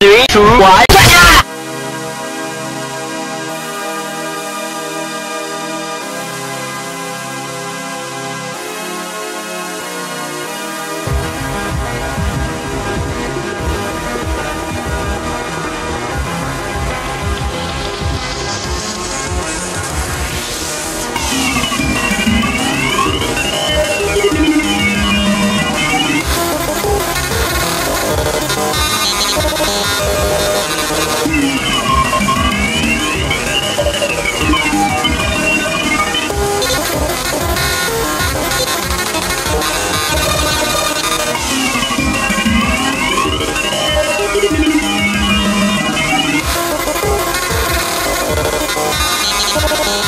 Three, two, one. Thank